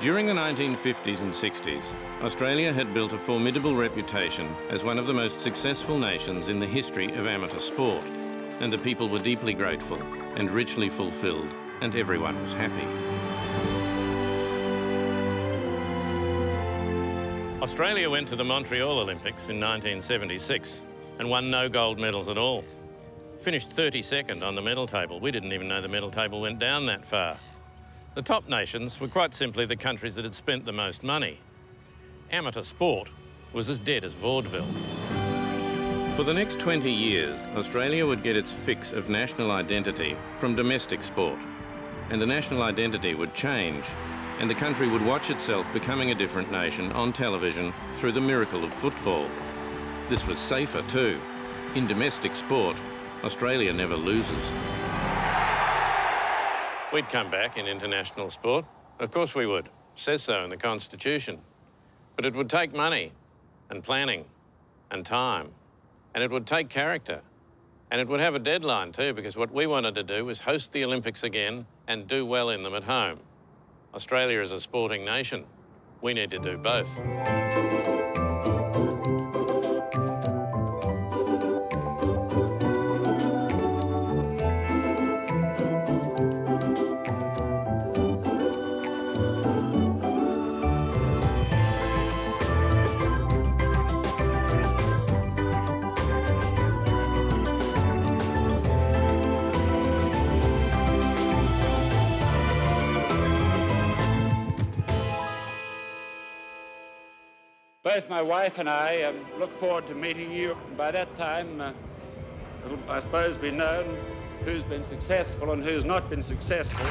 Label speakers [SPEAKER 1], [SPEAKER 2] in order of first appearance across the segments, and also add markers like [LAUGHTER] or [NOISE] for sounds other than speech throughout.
[SPEAKER 1] During the 1950s and 60s, Australia had built a formidable reputation as one of the most successful nations in the history of amateur sport, and the people were deeply grateful and richly fulfilled, and everyone was happy. Australia went to the Montreal Olympics in 1976 and won no gold medals at all. Finished 32nd on the medal table. We didn't even know the medal table went down that far. The top nations were quite simply the countries that had spent the most money. Amateur sport was as dead as vaudeville. For the next 20 years, Australia would get its fix of national identity from domestic sport. And the national identity would change, and the country would watch itself becoming a different nation on television through the miracle of football. This was safer too. In domestic sport, Australia never loses. We'd come back in international sport. Of course we would. says so in the Constitution. But it would take money and planning and time. And it would take character. And it would have a deadline too, because what we wanted to do was host the Olympics again and do well in them at home. Australia is a sporting nation. We need to do both.
[SPEAKER 2] Both my wife and I um, look forward to meeting you. By that time, uh, it'll, I suppose, be known who's been successful and who's not been successful.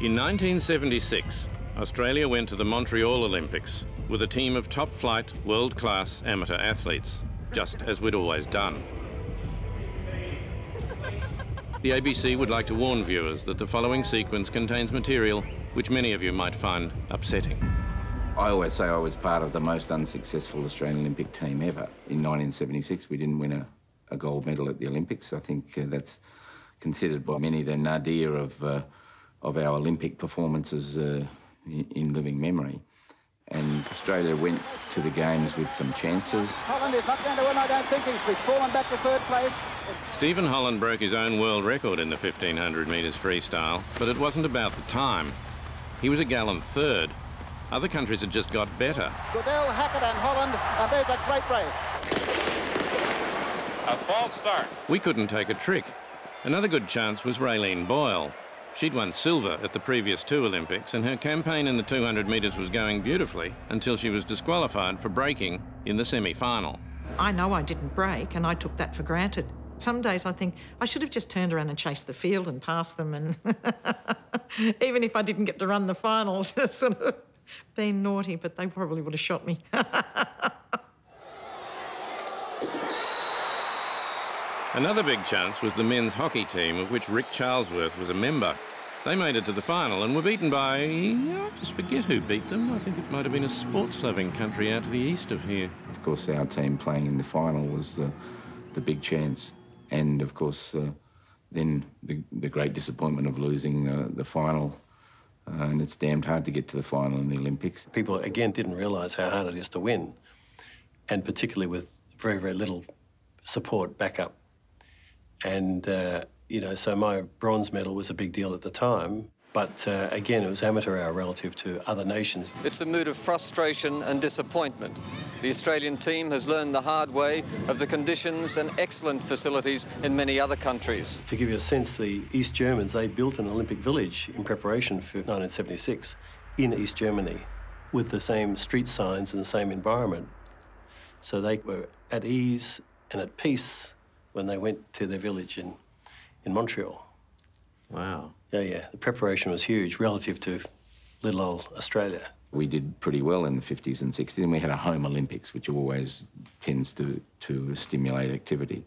[SPEAKER 1] In 1976, Australia went to the Montreal Olympics with a team of top-flight, world-class amateur athletes, just as we'd always done. The ABC would like to warn viewers that the following sequence contains material which many of you might find upsetting.
[SPEAKER 3] I always say I was part of the most unsuccessful Australian Olympic team ever. In 1976, we didn't win a, a gold medal at the Olympics. I think uh, that's considered by many the nadir of, uh, of our Olympic performances uh, in, in living memory. And Australia went to the Games with some chances.
[SPEAKER 4] Holland is not going to win, I don't think. He's fallen back to third place.
[SPEAKER 1] Stephen Holland broke his own world record in the 1500 metres freestyle, but it wasn't about the time. He was a gallant third. Other countries had just got better.
[SPEAKER 4] Goodell, Hackett and Holland, and there's a great race.
[SPEAKER 2] A false start.
[SPEAKER 1] We couldn't take a trick. Another good chance was Raelene Boyle. She'd won silver at the previous two Olympics, and her campaign in the 200 metres was going beautifully until she was disqualified for breaking in the semi-final.
[SPEAKER 5] I know I didn't break, and I took that for granted. Some days I think I should have just turned around and chased the field and passed them, and [LAUGHS] even if I didn't get to run the final, [LAUGHS] just sort of been naughty, but they probably would have shot me. [LAUGHS]
[SPEAKER 1] Another big chance was the men's hockey team, of which Ric Charlesworth was a member. They made it to the final and were beaten by. I just forget who beat them. I think it might have been a sports loving country out to the east of here.
[SPEAKER 3] Of course, our team playing in the final was the, the big chance and of course uh, then the, the great disappointment of losing the final. Uh, and it's damned hard to get to the final in the Olympics.
[SPEAKER 6] People, again, didn't realise how hard it is to win, and particularly with very, very little support backup. And, uh, you know, so my bronze medal was a big deal at the time, but uh, again, it was amateur hour relative to other nations.
[SPEAKER 7] It's a mood of frustration and disappointment. The Australian team has learned the hard way of the conditions and excellent facilities in many other countries.
[SPEAKER 6] To give you a sense, the East Germans, they built an Olympic village in preparation for 1976 in East Germany with the same street signs and the same environment. So they were at ease and at peace when they went to their village in, in Montreal.
[SPEAKER 1] Wow.
[SPEAKER 6] Yeah, yeah. The preparation was huge relative to little old Australia.
[SPEAKER 3] We did pretty well in the 50s and 60s, and we had a home Olympics, which always tends to, to stimulate activity.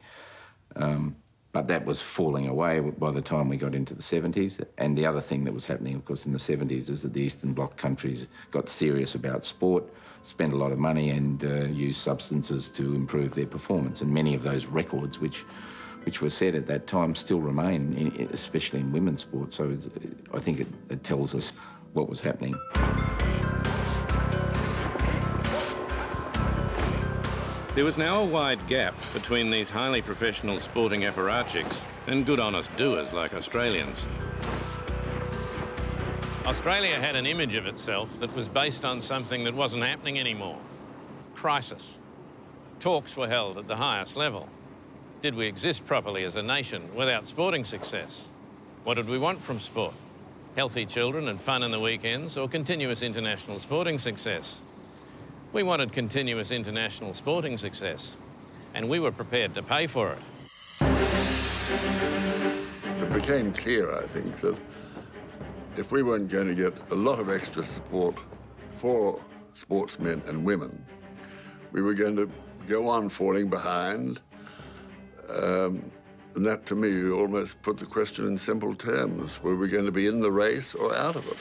[SPEAKER 3] Um, but that was falling away by the time we got into the 70s. And the other thing that was happening, of course, in the 70s is that the Eastern Bloc countries got serious about sport, spent a lot of money, and uh, used substances to improve their performance. And many of those records, which which were said at that time still remain, in, especially in women's sport. So I think it, it tells us what was happening.
[SPEAKER 1] There was now a wide gap between these highly professional sporting apparatchiks and good honest doers like Australians. Australia had an image of itself that was based on something that wasn't happening anymore. Crisis. Talks were held at the highest level. Did we exist properly as a nation without sporting success? What did we want from sport? Healthy children and fun in the weekends or continuous international sporting success? We wanted continuous international sporting success and we were prepared to pay for it.
[SPEAKER 8] It became clear, I think, that if we weren't going to get a lot of extra support for sportsmen and women, we were going to go on falling behind um, and that, to me, almost put the question in simple terms. Were we going to be in the race or out of it?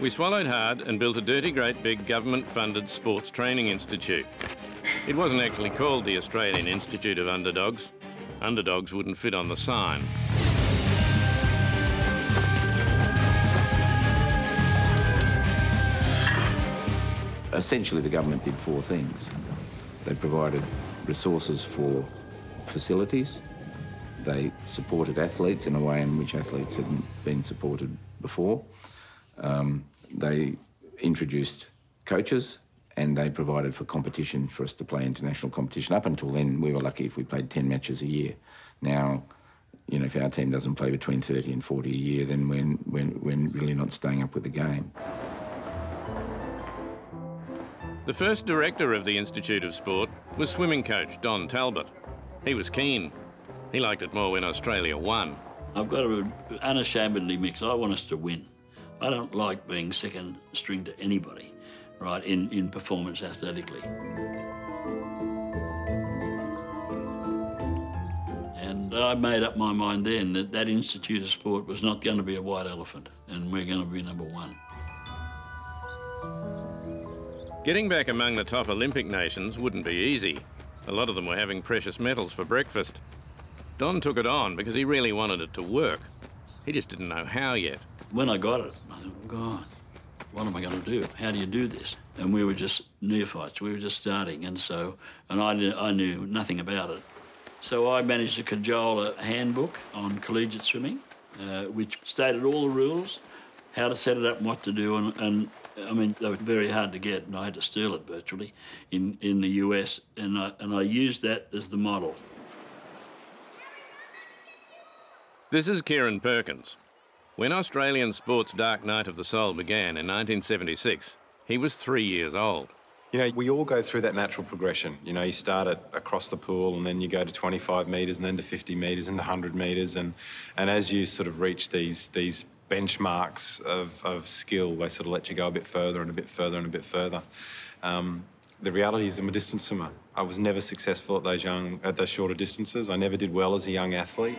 [SPEAKER 1] We swallowed hard and built a dirty, great big government-funded sports training institute. It wasn't actually called the Australian Institute of Underdogs. Underdogs wouldn't fit on the sign.
[SPEAKER 3] Essentially, the government did four things. They provided resources for facilities. They supported athletes in a way in which athletes hadn't been supported before. Um, they introduced coaches and they provided for competition for us to play international competition. Up until then, we were lucky if we played 10 matches a year. Now, you know, if our team doesn't play between 30 and 40 a year, then we're, we're, we're really not staying up with the game.
[SPEAKER 1] The first director of the Institute of Sport was swimming coach Don Talbot. He was keen. He liked it more when Australia won.
[SPEAKER 9] I've got to unashamedly mix. I want us to win. I don't like being second string to anybody, right, in, in performance athletically. And I made up my mind then that that Institute of Sport was not going to be a white elephant and we're going to be number one.
[SPEAKER 1] Getting back among the top Olympic nations wouldn't be easy. A lot of them were having precious metals for breakfast. Don took it on because he really wanted it to work. He just didn't know how yet.
[SPEAKER 9] When I got it, I thought, God, what am I going to do? How do you do this? And we were just neophytes. We were just starting, and so, and I, I knew nothing about it. So I managed to cajole a handbook on collegiate swimming, uh, which stated all the rules, how to set it up and what to do, and, and I mean, they were very hard to get, and I had to steal it virtually in, in the US, and I, and I used that as the model.
[SPEAKER 1] This is Kieren Perkins. When Australian sport's dark night of the soul began in 1976, he was three years old.
[SPEAKER 10] You know, we all go through that natural progression. You know, you start at across the pool and then you go to 25 metres and then to 50 metres and 100 metres. And, and as you sort of reach these, these benchmarks of, of skill. They sort of let you go a bit further and a bit further and a bit further. Um, the reality is I'm a distance swimmer. I was never successful at those young, at those shorter distances. I never did well as a young athlete.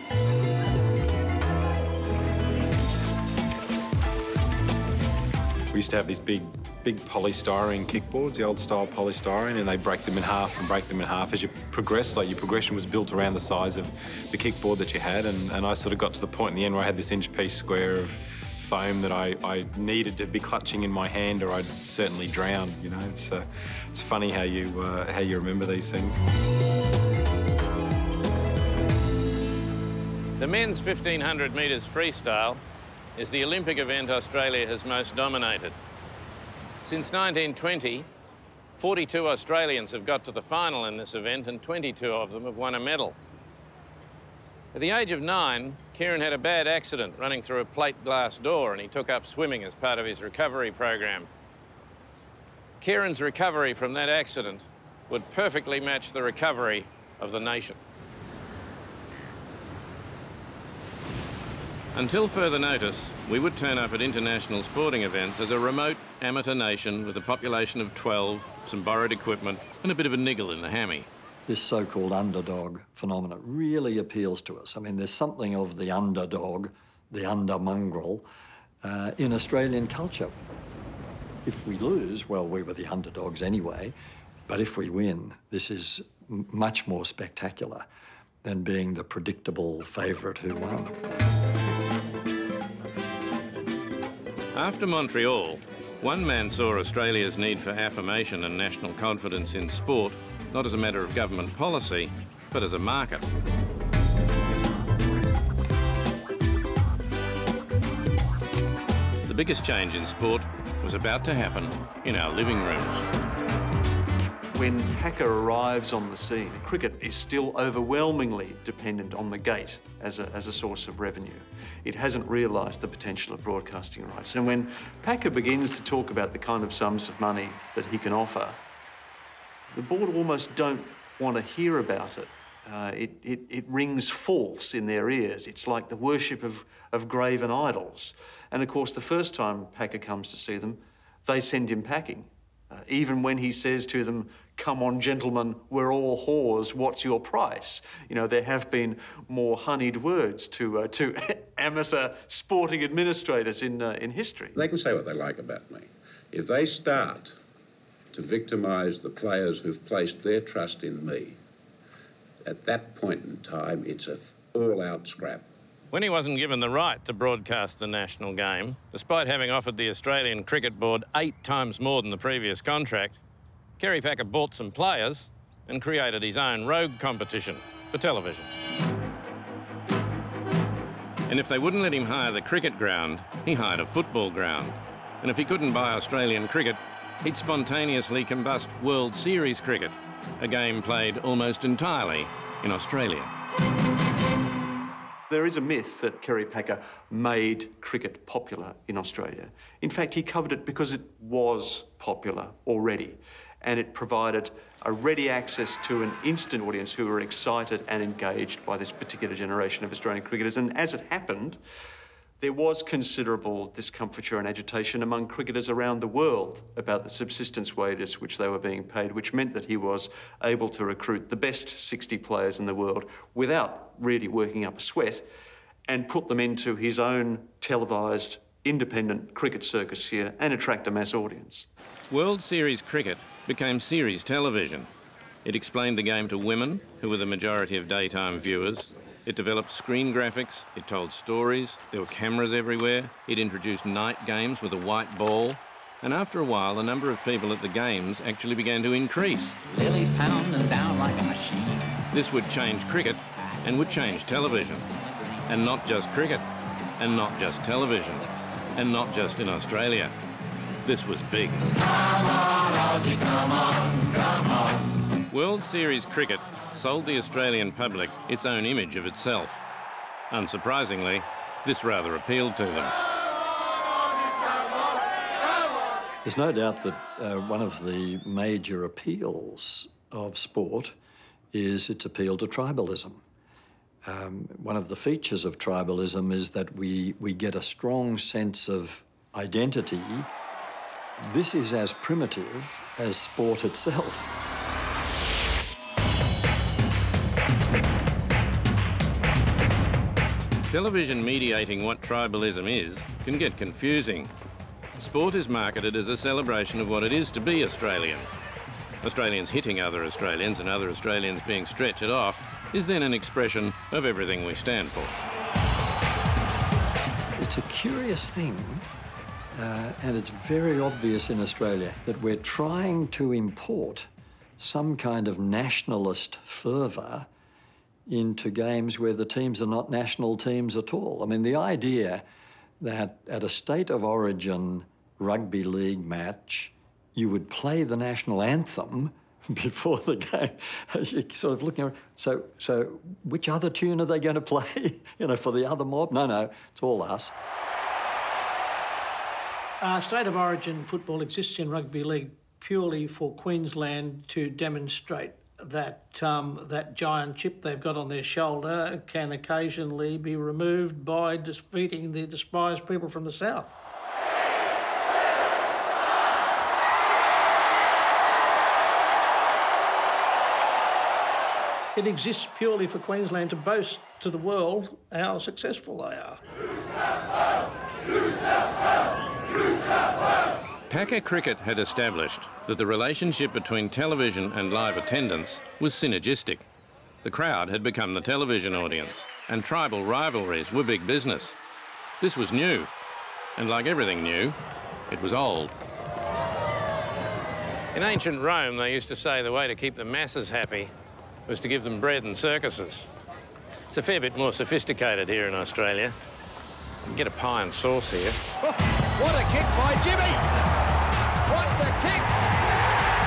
[SPEAKER 10] We used to have these big big polystyrene kickboards, the old style polystyrene, and they break them in half and break them in half as you progress. Like your progression was built around the size of the kickboard that you had, and, and I sort of got to the point in the end where I had this inch piece square of foam that I, I needed to be clutching in my hand, or I'd certainly drown. You know, it's uh, it's funny how you uh, how you remember these things.
[SPEAKER 1] The men's 1500 metres freestyle is the Olympic event Australia has most dominated. Since 1920, 42 Australians have got to the final in this event and 22 of them have won a medal. At the age of nine, Kieren had a bad accident running through a plate glass door and he took up swimming as part of his recovery program. Kieren's recovery from that accident would perfectly match the recovery of the nation. Until further notice, we would turn up at international sporting events as a remote amateur nation with a population of 12, some borrowed equipment, and a bit of a niggle in the hammy.
[SPEAKER 11] This so called underdog phenomenon really appeals to us. I mean, there's something of the underdog, the under mongrel, uh, in Australian culture. If we lose, well, we were the underdogs anyway, but if we win, this is much more spectacular than being the predictable favourite who won.
[SPEAKER 1] After Montreal, one man saw Australia's need for affirmation and national confidence in sport not as a matter of government policy, but as a market. The biggest change in sport was about to happen in our living rooms.
[SPEAKER 12] When Packer arrives on the scene, cricket is still overwhelmingly dependent on the gate as a, as a source of revenue. It hasn't realised the potential of broadcasting rights. And when Packer begins to talk about the kind of sums of money that he can offer, the board almost don't want to hear about it. Uh, it, it, it rings false in their ears. It's like the worship of, of graven idols. And of course, the first time Packer comes to see them, they send him packing. Uh, even when he says to them, Come on, gentlemen, we're all whores, what's your price? You know, there have been more honeyed words to, uh, to [LAUGHS] amateur sporting administrators in, uh, in history.
[SPEAKER 13] They can say what they like about me. If they start to victimise the players who've placed their trust in me, at that point in time, it's a all out scrap.
[SPEAKER 1] When he wasn't given the right to broadcast the national game, despite having offered the Australian Cricket Board eight times more than the previous contract, Kerry Packer bought some players and created his own rogue competition for television. And if they wouldn't let him hire the cricket ground, he hired a football ground. And if he couldn't buy Australian cricket, he'd spontaneously combust World Series cricket, a game played almost entirely in Australia.
[SPEAKER 12] There is a myth that Kerry Packer made cricket popular in Australia. In fact, he covered it because it was popular already and it provided a ready access to an instant audience who were excited and engaged by this particular generation of Australian cricketers. And as it happened, there was considerable discomfiture and agitation among cricketers around the world about the subsistence wages which they were being paid, which meant that he was able to recruit the best 60 players in the world without really working up a sweat and put them into his own televised independent cricket circus here and attract a mass audience.
[SPEAKER 1] World Series cricket became series television. It explained the game to women, who were the majority of daytime viewers, it developed screen graphics, it told stories, there were cameras everywhere, it introduced night games with a white ball, and after a while, the number of people at the games actually began to increase.
[SPEAKER 14] Lillee's pounding down like a machine.
[SPEAKER 1] This would change cricket and would change television. And not just cricket, and not just television, and not just in Australia. This was big. Come on, Aussie, come on, come on. World Series cricket sold the Australian public its own image of itself. Unsurprisingly, this rather appealed to them.
[SPEAKER 11] There's no doubt that uh, one of the major appeals of sport is its appeal to tribalism. Um, one of the features of tribalism is that we, we get a strong sense of identity. This is as primitive as sport itself.
[SPEAKER 1] Television mediating what tribalism is can get confusing. Sport is marketed as a celebration of what it is to be Australian. Australians hitting other Australians and other Australians being stretched off is then an expression of everything we stand for.
[SPEAKER 11] It's a curious thing, uh, and it's very obvious in Australia, that we're trying to import some kind of nationalist fervour into games where the teams are not national teams at all. I mean, the idea that at a state of origin rugby league match, you would play the national anthem [LAUGHS] before the game. [LAUGHS] You're sort of looking around. So, so which other tune are they going [LAUGHS] to play? you know, for the other mob? No, no, it's all us.
[SPEAKER 15] Uh, state of origin football exists in rugby league purely for Queensland to demonstrate that um, that giant chip they've got on their shoulder can occasionally be removed by defeating the despised people from the south. It exists purely for Queensland to boast to the world how successful they are.
[SPEAKER 1] Packer Cricket had established that the relationship between television and live attendance was synergistic. The crowd had become the television audience, and tribal rivalries were big business. This was new, and like everything new, it was old. In ancient Rome, they used to say the way to keep the masses happy was to give them bread and circuses. It's a fair bit more sophisticated here in Australia. You can get a pie and sauce here. [LAUGHS]
[SPEAKER 16] What a kick by Jimmy! What the kick!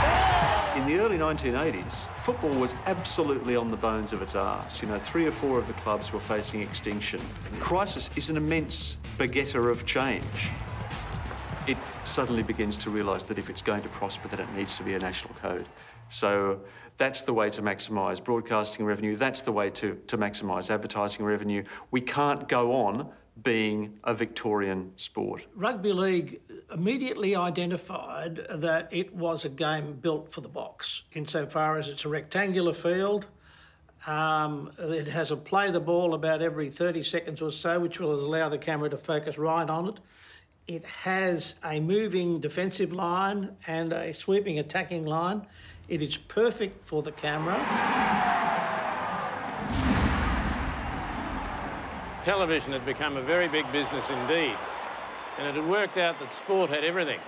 [SPEAKER 16] Oh.
[SPEAKER 12] In the early 1980s, football was absolutely on the bones of its arse. You know, three or four of the clubs were facing extinction. Crisis is an immense begetter of change. It suddenly begins to realise that if it's going to prosper, that it needs to be a national code. So that's the way to maximise broadcasting revenue. That's the way to, to maximise advertising revenue. We can't go on being a Victorian sport.
[SPEAKER 15] Rugby League immediately identified that it was a game built for the box, insofar as it's a rectangular field. Um, it has a play the ball about every 30 seconds or so, which will allow the camera to focus right on it. It has a moving defensive line and a sweeping attacking line. It is perfect for the camera.
[SPEAKER 1] Television had become a very big business indeed, and it had worked out that sport had everything.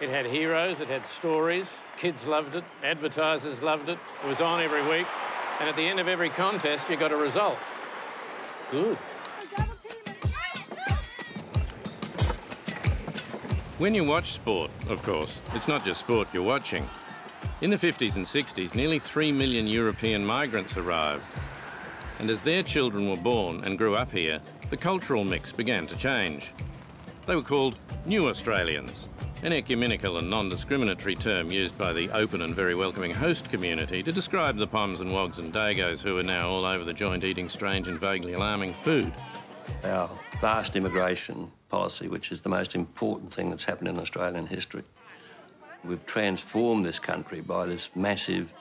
[SPEAKER 1] It had heroes, it had stories, kids loved it, advertisers loved it, it was on every week, and at the end of every contest, you got a result. Good. When you watch sport, of course, it's not just sport you're watching. In the 50s and 60s, nearly 3 million European migrants arrived, and as their children were born and grew up here, the cultural mix began to change. They were called New Australians, an ecumenical and non-discriminatory term used by the open and very welcoming host community to describe the Poms and Wogs and Dagos who are now all over the joint eating strange and vaguely alarming food.
[SPEAKER 6] Our vast immigration policy, which is the most important thing that's happened in Australian history. We've transformed this country by this massive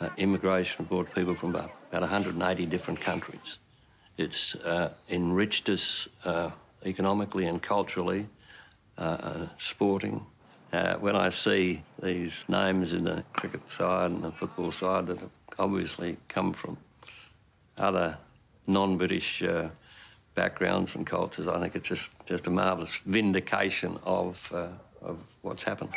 [SPEAKER 6] uh, immigration brought people from about, about 180 different countries. It's uh, enriched us uh, economically and culturally, uh, uh, sporting. Uh, when I see these names in the cricket side and the football side that have obviously come from other non-British backgrounds and cultures, I think it's just, just a marvellous vindication of, of what's happened.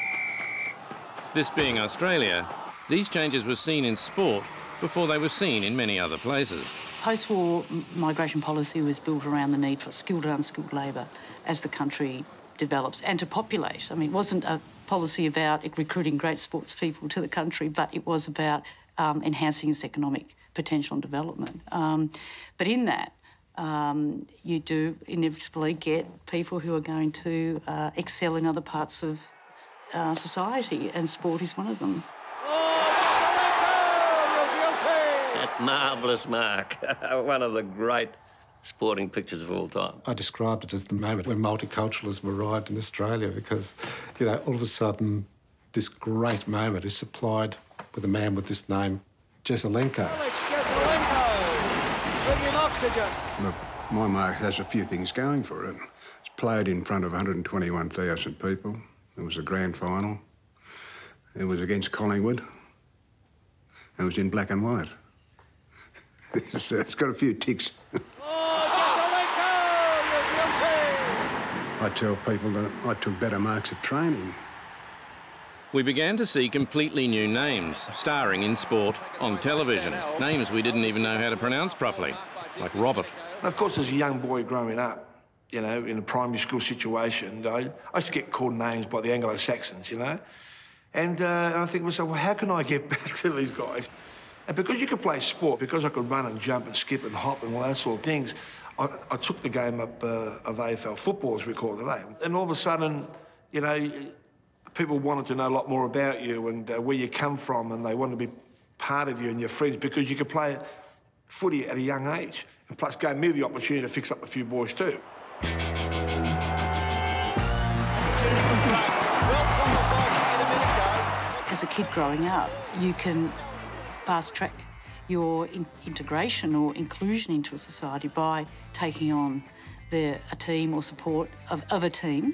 [SPEAKER 1] This being Australia, these changes were seen in sport before they were seen in many other places.
[SPEAKER 17] Post-war migration policy was built around the need for skilled and unskilled labour as the country develops and to populate. I mean, it wasn't a policy about recruiting great sports people to the country, but it was about um, enhancing its economic potential and development. Um, but in that, um, you do inevitably get people who are going to uh, excel in other parts of uh, society, and sport is one of them.
[SPEAKER 6] That marvellous mark. [LAUGHS] One of the great sporting pictures of all time.
[SPEAKER 18] I described it as the moment when multiculturalism arrived in Australia because, you know, all of a sudden this great moment is supplied with a man with this name, Jesaulenko.
[SPEAKER 16] Alex Jesaulenko, bringing oxygen.
[SPEAKER 19] Look, my mark has a few things going for it. It's played in front of 121,000 people. It was a grand final. It was against Collingwood. It was in black and white. It's, uh, it's got a few ticks.
[SPEAKER 16] oh,
[SPEAKER 19] I tell people that I took better marks at training.
[SPEAKER 1] We began to see completely new names starring in sport on television. Names we didn't even know how to pronounce properly, like Robert.
[SPEAKER 20] And of course, as a young boy growing up, you know, in a primary school situation, I, I used to get called names by the Anglo-Saxons, you know. And uh, I think to myself, well, how can I get [LAUGHS] back to these guys? And because you could play sport, because I could run and jump and skip and hop and all that sort of things, I, I took the game up uh, of AFL football, as we call it today. And all of a sudden, you know, people wanted to know a lot more about you and uh, where you come from, and they wanted to be part of you and your friends because you could play footy at a young age. And plus, gave me the opportunity to fix up a few boys too.
[SPEAKER 17] As a kid growing up, you can fast track your in integration or inclusion into a society by taking on the, a team or support of, of a team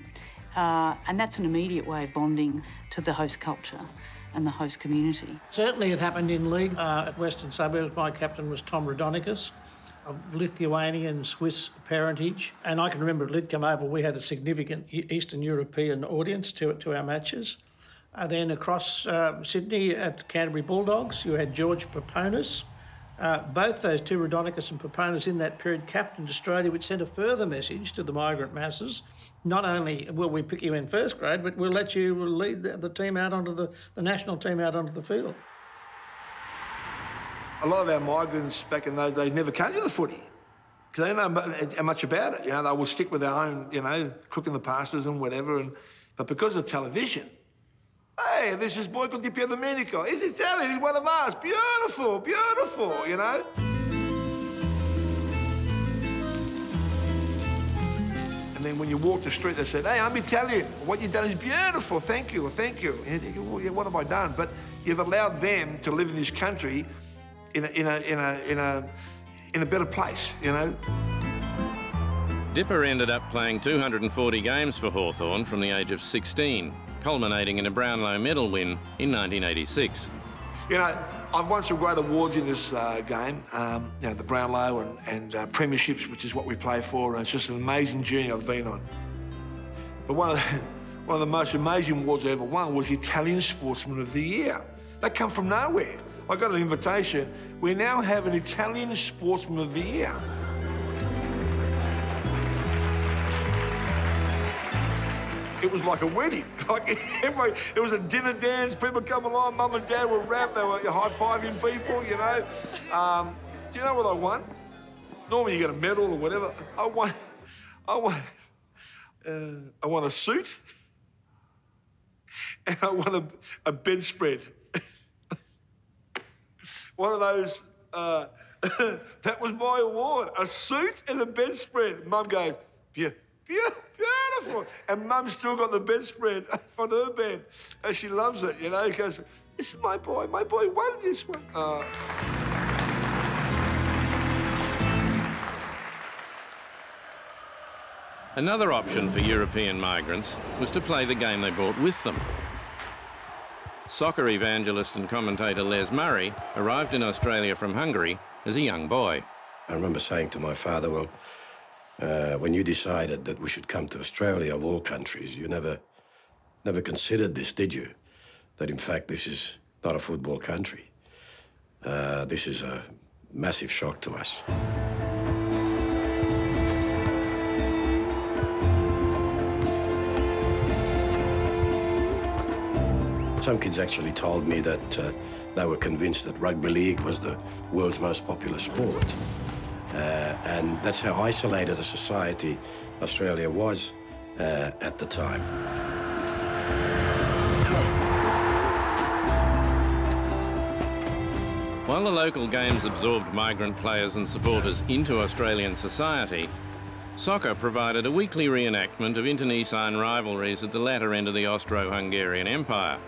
[SPEAKER 17] Uh, and that's an immediate way of bonding to the host culture and the host community.
[SPEAKER 15] Certainly it happened in league uh, at Western Suburbs. My captain was Tom Raudonikis of Lithuanian Swiss parentage. And I can remember at Lidcombe Oval we had a significant Eastern European audience to, to our matches. Uh, then across uh, Sydney at Canterbury Bulldogs, you had George Peponis. Uh, both those two, Raudonikis and Peponis, in that period captained Australia, which sent a further message to the migrant masses. Not only will we pick you in first grade, but we'll let you lead the, the team out onto the, the national team out onto the field.
[SPEAKER 20] A lot of our migrants back in those days never came to the footy because they don't know much about it. You know, they will stick with their own, you know, cooking the pastas and whatever. And but because of television, Hey, this is Boyko Di Domenico. He's Italian, he's one of us. Beautiful, beautiful, you know? And then when you walk the street, they said, hey, I'm Italian. What you've done is beautiful. Thank you, thank you. And you think, well, yeah, what have I done? But you've allowed them to live in this country in a, in a, in a, in a, in a better place, you know?
[SPEAKER 1] Dipper ended up playing 240 games for Hawthorn from the age of 16 culminating in a Brownlow medal win in 1986.
[SPEAKER 20] You know, I've won some great awards in this uh, game, um, you know, the Brownlow and, and uh, premierships, which is what we play for, and it's just an amazing journey I've been on. But one of the, [LAUGHS] one of the most amazing awards I ever won was Italian Sportsman of the Year. That come from nowhere. I got an invitation. We now have an Italian Sportsman of the Year. It was like a wedding. [LAUGHS] Like everybody, it was a dinner dance. People come along, mum and dad were rapt. They were high fiving people, you know. Um, do you know what I won? Normally you get a medal or whatever. I won. I won. Uh, I won a suit, [LAUGHS] and I won a, a bedspread. [LAUGHS] One of those. Uh, that was my award. A suit and a bedspread. Mum goes, yeah. Beautiful. And Mum's still got the bedspread [LAUGHS] on her bed. And she loves it, you know, because this is my boy. My boy won this one. Uh...
[SPEAKER 1] Another option for European migrants was to play the game they brought with them. Soccer evangelist and commentator Les Murray arrived in Australia from Hungary as a young boy.
[SPEAKER 21] I remember saying to my father, well, uh, when you decided that we should come to Australia, of all countries, you never, never considered this, did you? That in fact this is not a football country. Uh, this is a massive shock to us. Some kids actually told me that uh, they were convinced that rugby league was the world's most popular sport. And that's how isolated a society Australia was uh, at the time.
[SPEAKER 1] While the local games absorbed migrant players and supporters into Australian society, soccer provided a weekly reenactment of internecine rivalries at the latter end of the Austro-Hungarian Empire.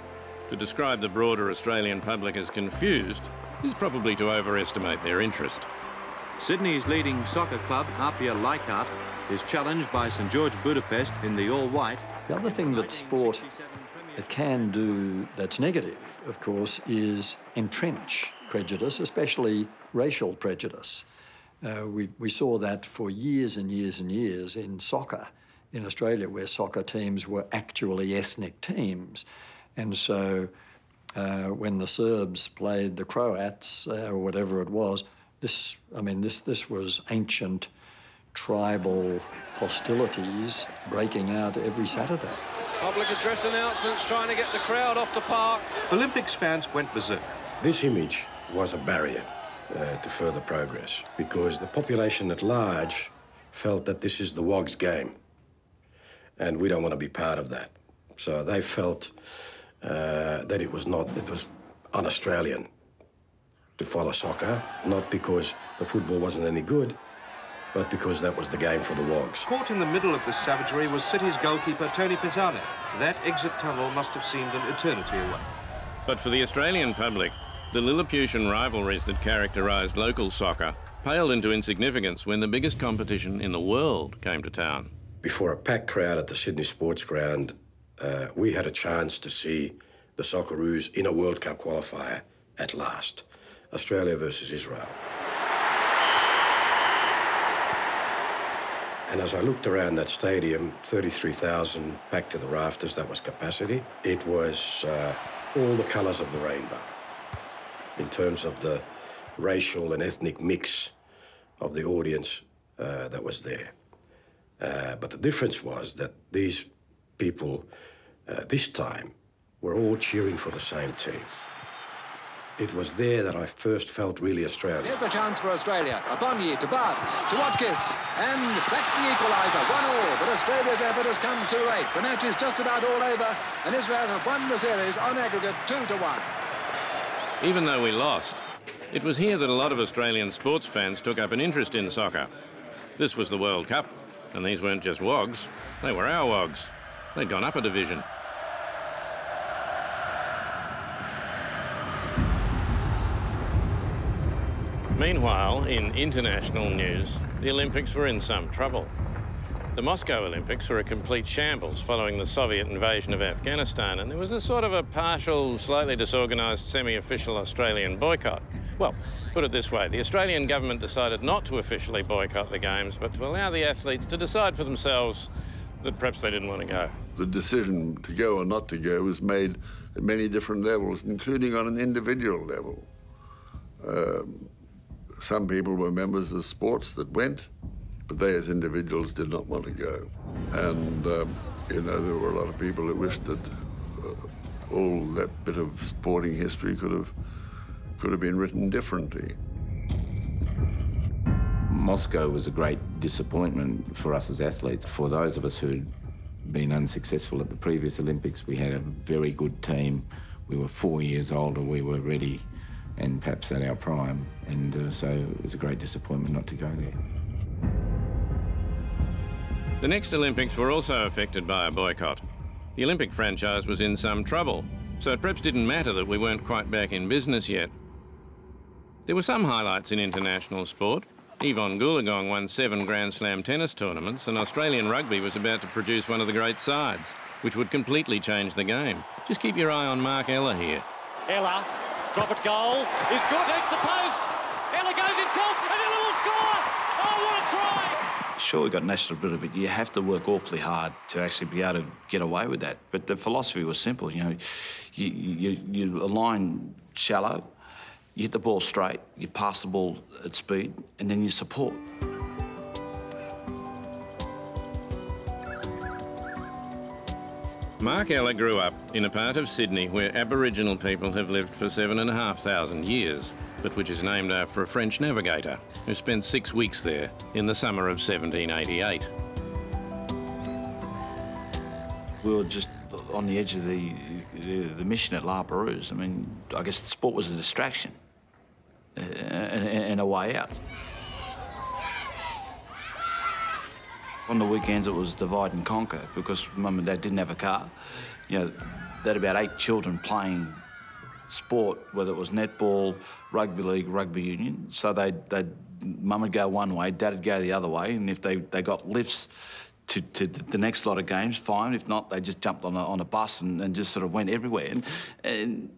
[SPEAKER 1] To describe the broader Australian public as confused is probably to overestimate their interest.
[SPEAKER 22] Sydney's leading soccer club, Apia Leichhardt, is challenged by St George Budapest in the all-white.
[SPEAKER 11] The other thing that sport can do that's negative, of course, is entrench prejudice, especially racial prejudice. Uh, we, we saw that for years and years and years in soccer in Australia, where soccer teams were actually ethnic teams. And so uh, when the Serbs played the Croats, uh, or whatever it was, this, I mean, this, this was ancient tribal hostilities breaking out every Saturday.
[SPEAKER 22] Public address announcements trying to get the crowd off the park.
[SPEAKER 23] Olympics fans went berserk.
[SPEAKER 21] This image was a barrier uh, to further progress because the population at large felt that this is the WOG's game and we don't want to be part of that. So they felt uh, that it was not, it was un-Australian to follow soccer, not because the football wasn't any good, but because that was the game for the Wogs.
[SPEAKER 23] Caught in the middle of this savagery was City's goalkeeper Tony Pizzano. That exit tunnel must have seemed an eternity away.
[SPEAKER 1] But for the Australian public, the Lilliputian rivalries that characterised local soccer paled into insignificance when the biggest competition in the world came to town.
[SPEAKER 21] before a packed crowd at the Sydney Sports Ground, uh, we had a chance to see the Socceroos in a World Cup qualifier at last. Australia versus Israel. And as I looked around that stadium, 33,000 back to the rafters, that was capacity. It was uh, all the colours of the rainbow in terms of the racial and ethnic mix of the audience uh, that was there. Uh, but the difference was that these people, uh, this time, were all cheering for the same team. It was there that I first felt really Australian.
[SPEAKER 24] Here's the chance for Australia. Abonyi to Barnes, to Watkins, and that's the equaliser, one all. But Australia's effort has come too late. The match is just about all over, and Israel have won the series on aggregate two to one.
[SPEAKER 1] Even though we lost, it was here that a lot of Australian sports fans took up an interest in soccer. This was the World Cup, and these weren't just wogs, they were our wogs. They'd gone up a division. Meanwhile, in international news, the Olympics were in some trouble. The Moscow Olympics were a complete shambles following the Soviet invasion of Afghanistan, and there was a sort of a partial, slightly disorganised, semi-official Australian boycott. Well, put it this way, the Australian government decided not to officially boycott the Games, but to allow the athletes to decide for themselves that perhaps they didn't want to go.
[SPEAKER 8] The decision to go or not to go was made at many different levels, including on an individual level. Um, some people were members of sports that went, but they as individuals did not want to go. And, um, you know, there were a lot of people who wished that uh, all that bit of sporting history could have, could have been written differently.
[SPEAKER 3] Moscow was a great disappointment for us as athletes. For those of us who'd been unsuccessful at the previous Olympics, we had a very good team. We were four years older, we were ready and perhaps at our prime. And uh, so it was a great disappointment not to go there.
[SPEAKER 1] The next Olympics were also affected by a boycott. The Olympic franchise was in some trouble, so it perhaps didn't matter that we weren't quite back in business yet. There were some highlights in international sport. Evonne Goolagong won seven Grand Slam tennis tournaments, and Australian rugby was about to produce one of the great sides, which would completely change the game. Just keep your eye on Mark Ella here.
[SPEAKER 25] Ella Drop it goal is good. Hits the post. Ella goes himself and Ella will score. Oh, what a try!
[SPEAKER 26] Sure, we got national ability, but you have to work awfully hard to actually be able to get away with that. But the philosophy was simple. You know, you, you, you align shallow, you hit the ball straight, you pass the ball at speed, and then you support.
[SPEAKER 1] Mark Ella grew up in a part of Sydney where Aboriginal people have lived for seven and a half thousand years, but which is named after a French navigator who spent six weeks there in the summer of 1788.
[SPEAKER 26] We were just on the edge of the, the, the mission at La Perouse. I mean, I guess the sport was a distraction uh, and, and a way out. On the weekends, it was divide and conquer because mum and dad didn't have a car. You know, they had about eight children playing sport, whether it was netball, rugby league, rugby union. So they'd, they'd mum would go one way, dad would go the other way, and if they, they got lifts to, to the next lot of games, fine. If not, they just jumped on a, on a bus and, and just sort of went everywhere. And, and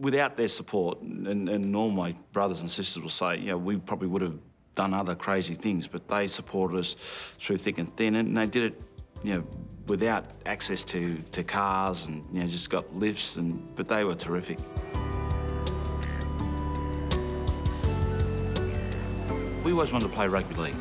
[SPEAKER 26] without their support, and, and all my brothers and sisters will say, you know, we probably would have done other crazy things, but they supported us through thick and thin, and they did it, you know, without access to, to cars and, you know, just got lifts, and but they were terrific. We always wanted to play rugby league.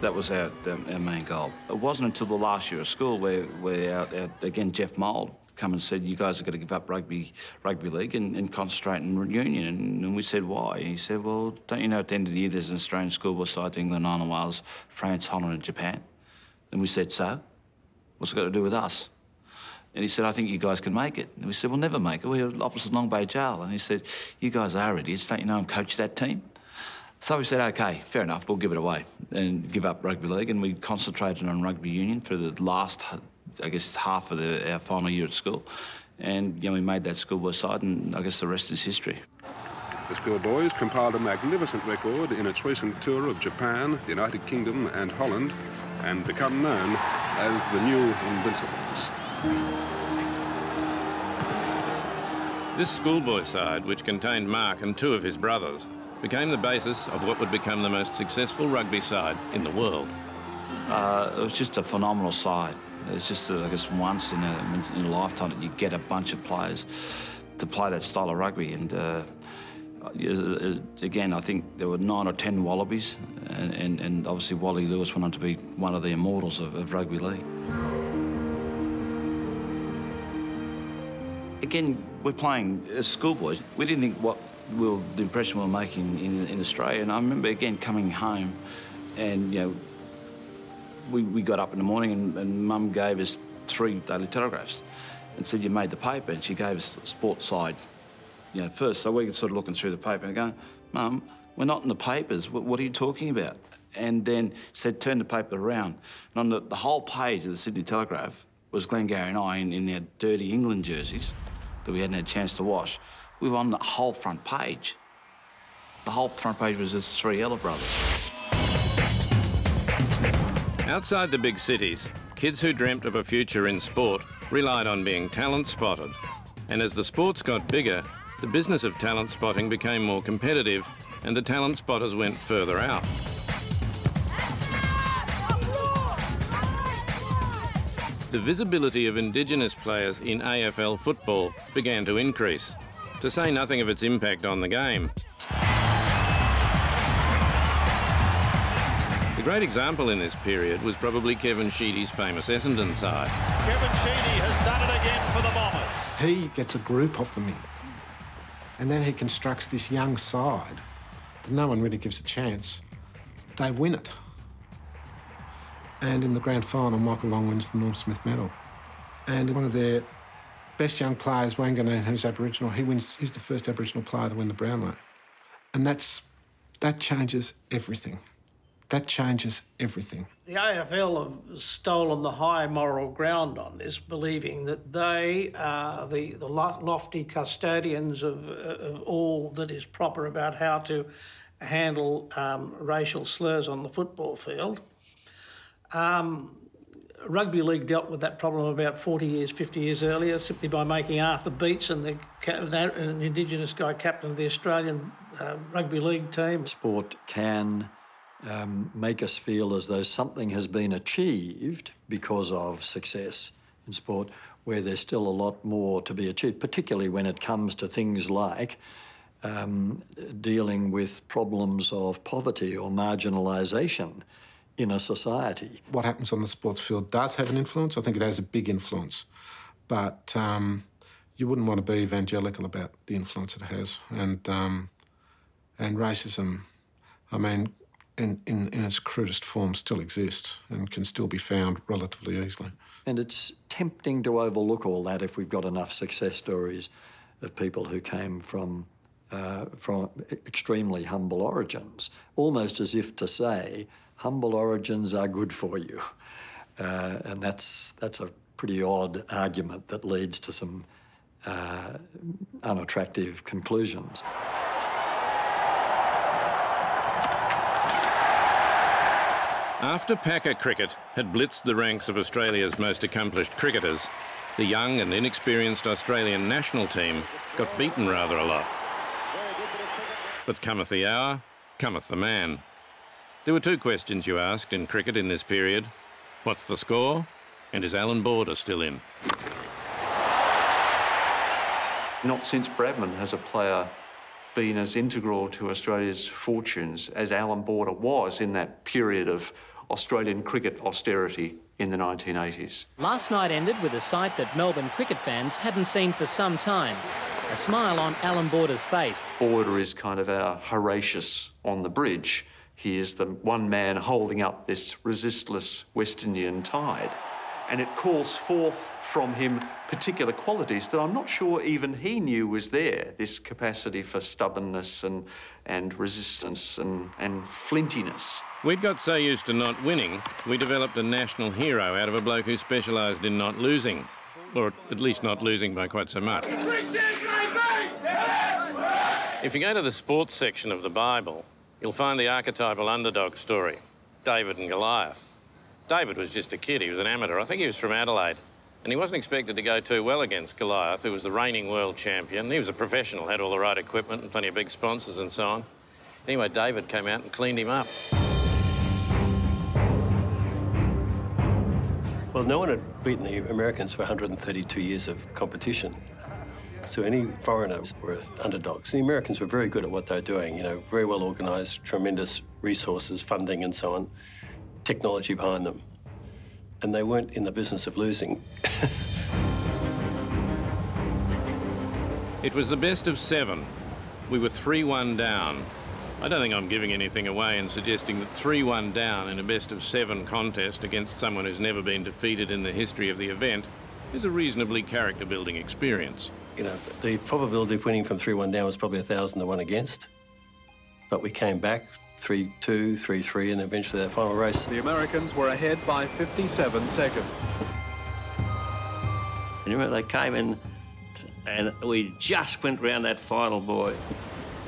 [SPEAKER 26] That was our, our main goal. It wasn't until the last year of school where, where our, our, again, Geoff Mould come and said, you guys are going to give up rugby rugby league and, and concentrate on union. And, and, we said, why? And he said, well, don't you know at the end of the year there's an Australian schoolboy side to England, Ireland, Wales, France, Holland and Japan? And we said, so? What's it got to do with us? And he said, I think you guys can make it. And we said, we'll never make it. We're opposite Long Bay Jail. And he said, you guys are idiots. Don't you know I'm coach that team? So we said, OK, fair enough, we'll give it away and give up rugby league. And we concentrated on rugby union for the last I guess, half of the, our final year at school. And, you know, we made that schoolboy side, and I guess the rest is history.
[SPEAKER 27] The schoolboys compiled a magnificent record in its recent tour of Japan, the United Kingdom and Holland, and become known as the new Invincibles.
[SPEAKER 1] This schoolboy side, which contained Mark and two of his brothers, became the basis of what would become the most successful rugby side in the world.
[SPEAKER 26] Uh, it was just a phenomenal side. It's just, uh, I guess, once in a, in a lifetime that you get a bunch of players to play that style of rugby. And uh, again, I think there were nine or ten Wallabies, and, and, and, obviously Wally Lewis went on to be one of the immortals of, of rugby league. Again, we're playing as schoolboys. We didn't think what we were, the impression we were making in, in Australia. And I remember again coming home, and you know, we, we got up in the morning and, and Mum gave us three Daily Telegraphs and said, you made the paper. And she gave us the sports side, you know, first. So we were sort of looking through the paper and going, Mum, we're not in the papers. What, what, are you talking about? And then said, turn the paper around. And on the, the whole page of the Sydney Telegraph was Glen, Gary and I in, in our dirty England jerseys that we hadn't had a chance to wash. We were on the whole front page. The whole front page was the three Ella brothers.
[SPEAKER 1] Outside the big cities, kids who dreamt of a future in sport relied on being talent spotted. And as the sports got bigger, the business of talent spotting became more competitive and the talent spotters went further out. The visibility of Indigenous players in AFL football began to increase, to say nothing of its impact on the game. The great example in this period was probably Kevin Sheedy's famous Essendon side.
[SPEAKER 16] Kevin Sheedy has done it again for the Bombers.
[SPEAKER 18] He gets a group of them in, and then he constructs this young side that no one really gives a chance. They win it. And in the grand final, Michael Long wins the Norm Smith medal. And one of their best young players, Wanganeen, who's Aboriginal, he wins. He's the first Aboriginal player to win the Brownlow, and that's that changes everything. That changes everything.
[SPEAKER 15] The AFL have stolen the high moral ground on this, believing that they are the, the lofty custodians of, of all that is proper about how to handle um, racial slurs on the football field. Um, rugby league dealt with that problem about 40 years, 50 years earlier, simply by making Arthur Beetson, the, an Indigenous guy, captain of the Australian uh, rugby league team.
[SPEAKER 11] Sport can um, make us feel as though something has been achieved because of success in sport, where there's still a lot more to be achieved, particularly when it comes to things like um, dealing with problems of poverty or marginalisation in a society.
[SPEAKER 18] What happens on the sports field does have an influence. I think it has a big influence. But um, you wouldn't want to be evangelical about the influence it has. And, um, and racism, I mean, in, in, in its crudest form still exists and can still be found relatively easily.
[SPEAKER 11] And it's tempting to overlook all that if we've got enough success stories of people who came from uh, from extremely humble origins, almost as if to say, humble origins are good for you. Uh, and that's, that's a pretty odd argument that leads to some uh, unattractive conclusions.
[SPEAKER 1] After Packer cricket had blitzed the ranks of Australia's most accomplished cricketers, the young and inexperienced Australian national team got beaten rather a lot. But cometh the hour, cometh the man. There were two questions you asked in cricket in this period. What's the score? And is Allan Border still in?
[SPEAKER 12] Not since Bradman has a player been as integral to Australia's fortunes as Allan Border was in that period of Australian cricket austerity in the 1980s.
[SPEAKER 28] Last night ended with a sight that Melbourne cricket fans hadn't seen for some time. A smile on Allan Border's face.
[SPEAKER 12] Border is kind of our Horatius on the bridge. He is the one man holding up this resistless West Indian tide and it calls forth from him particular qualities that I'm not sure even he knew was there this capacity for stubbornness and, and resistance and, and flintiness.
[SPEAKER 1] We'd got so used to not winning, we developed a national hero out of a bloke who specialised in not losing, or at least not losing by quite so much. If you go to the sports section of the Bible, you'll find the archetypal underdog story David and Goliath. David was just a kid. He was an amateur. I think he was from Adelaide. And he wasn't expected to go too well against Goliath, who was the reigning world champion. He was a professional, had all the right equipment and plenty of big sponsors and so on. Anyway, David came out and cleaned him up.
[SPEAKER 6] Well, no one had beaten the Americans for 132 years of competition. So any foreigners were underdogs. The Americans were very good at what they were doing, you know, very well organised, tremendous resources, funding and so on, technology behind them. And they weren't in the business of losing. [LAUGHS]
[SPEAKER 1] It was the best of seven. We were 3-1 down. I don't think I'm giving anything away in suggesting that 3-1 down in a best of seven contest against someone who's never been defeated in the history of the event is a reasonably character-building experience.
[SPEAKER 6] You know, the probability of winning from 3-1 down was probably a 1,000 to 1 against. But we came back 3-2, 3-3, and eventually that final race.
[SPEAKER 29] The Americans were ahead by 57 seconds.
[SPEAKER 30] And you remember they came in and we just went round that final buoy.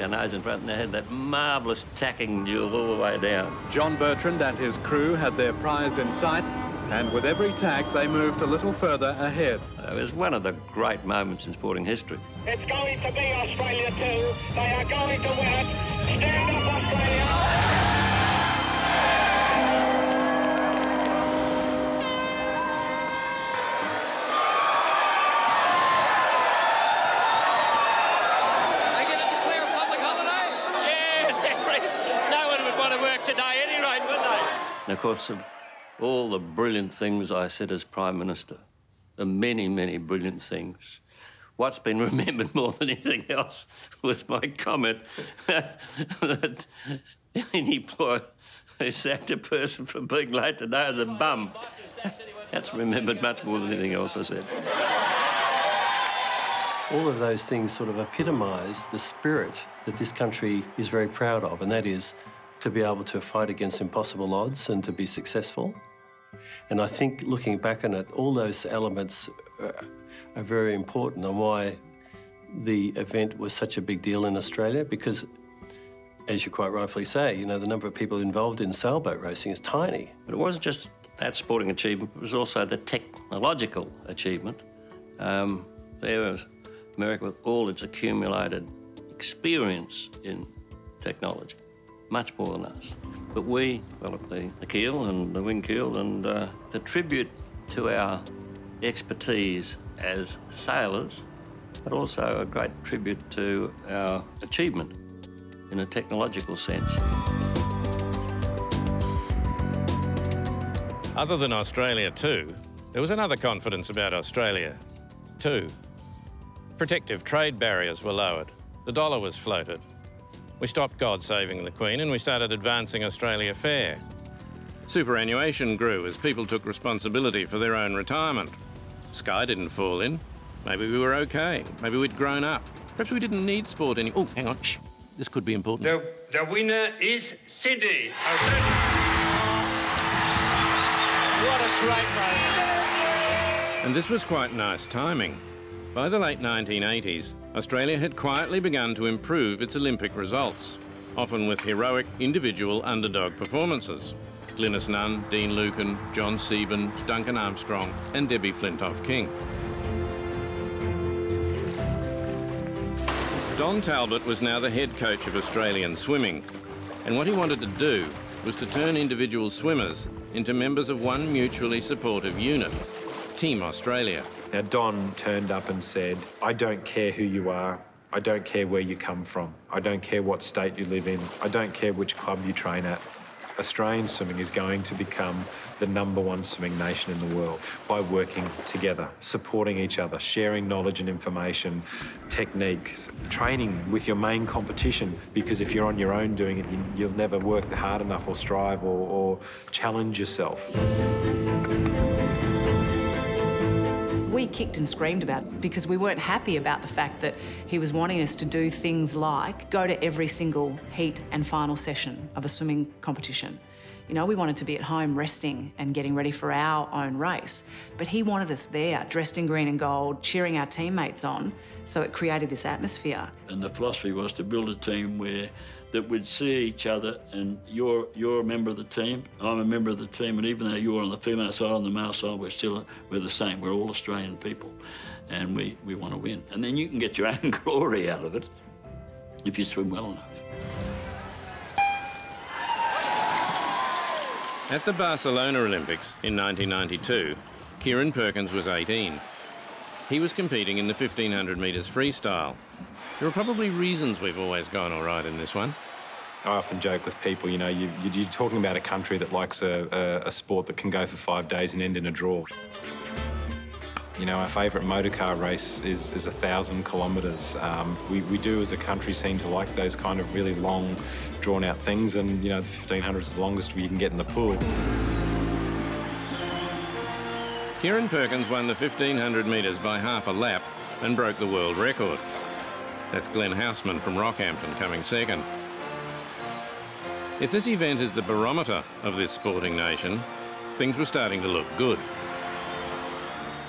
[SPEAKER 30] Our nose in front and they had that marvellous tacking duel all the way down.
[SPEAKER 29] John Bertrand and his crew had their prize in sight, and with every tack they moved a little further ahead.
[SPEAKER 30] It was one of the great moments in sporting history.
[SPEAKER 31] It's going to be Australia too. They are going to win it. Stand up, Australia!
[SPEAKER 16] They going to declare a public holiday?
[SPEAKER 30] Yes, every, no one would want to work today at any rate, would they? And of course, of all the brilliant things I said as Prime Minister, the many, many brilliant things, what's been [LAUGHS] remembered more than anything else was my comment [LAUGHS] that any ploy who sacked a person for being late today as a bum. That's remembered much more than anything else I said.
[SPEAKER 6] All of those things sort of epitomise the spirit that this country is very proud of, and that is to be able to fight against impossible odds and to be successful. And I think looking back on it, all those elements are, are very important on why the event was such a big deal in Australia because, as you quite rightfully say, you know, the number of people involved in sailboat racing is tiny.
[SPEAKER 30] But it wasn't just that sporting achievement, it was also the technological achievement. Um, there was America with all its accumulated experience in technology, much more than us. But we developed the, the keel and the wing keel, and uh, the tribute to our expertise as sailors, but also a great tribute to our achievement in a technological sense.
[SPEAKER 1] Other than Australia too, there was another confidence about Australia too. Protective trade barriers were lowered. The dollar was floated. We stopped God saving the Queen and we started advancing Australia fair. Superannuation grew as people took responsibility for their own retirement. Sky didn't fall in. Maybe we were okay. Maybe we'd grown up. Perhaps we didn't need sport any. Oh, hang on. Shh. This could be important.
[SPEAKER 32] The, the winner is Sydney.
[SPEAKER 25] What a great moment.
[SPEAKER 1] And this was quite nice timing. By the late 1980s, Australia had quietly begun to improve its Olympic results, often with heroic individual underdog performances. Glynis Nunn, Dean Lukin, John Sieben, Duncan Armstrong, and Debbie Flintoff King. Don Talbot was now the head coach of Australian swimming, and what he wanted to do was to turn individual swimmers into members of one mutually supportive unit, Team Australia.
[SPEAKER 10] Now, Don turned up and said, I don't care who you are. I don't care where you come from. I don't care what state you live in. I don't care which club you train at. Australian swimming is going to become the number one swimming nation in the world by working together, supporting each other, sharing knowledge and information, techniques, training with your main competition. Because if you're on your own doing it, you, you'll never work hard enough or strive or, or challenge yourself.
[SPEAKER 33] We kicked and screamed about because we weren't happy about the fact that he was wanting us to do things like go to every single heat and final session of a swimming competition. You know, we wanted to be at home resting and getting ready for our own race. But he wanted us there, dressed in green and gold, cheering our teammates on. So it created this atmosphere.
[SPEAKER 34] And the philosophy was to build a team where
[SPEAKER 35] that we'd see each other and you're you're a member of the team, I'm a member of the team, and even though you're on the female side, on the male side, we're still we're the same. We're all Australian people, and we, we want to win. And then you can get your [LAUGHS] own glory out of it if you swim well enough.
[SPEAKER 1] At the Barcelona Olympics in 1992, Kieren Perkins was 18. He was competing in the 1500 metres freestyle. There are probably reasons we've always gone all right in this one.
[SPEAKER 10] I often joke with people, you know, you, you're talking about a country that likes a, a, a sport that can go for five days and end in a draw. You know, our favourite motorcar race is, is a thousand kilometres. Um, we, we do, as a country, seem to like those kind of really long, drawn-out things, and, you know, the 1500 is the longest you can get in the pool.
[SPEAKER 1] Kieren Perkins won the 1500 metres by half a lap and broke the world record. That's Glen Housman from Rockhampton coming second. If this event is the barometer of this sporting nation, things were starting to look good.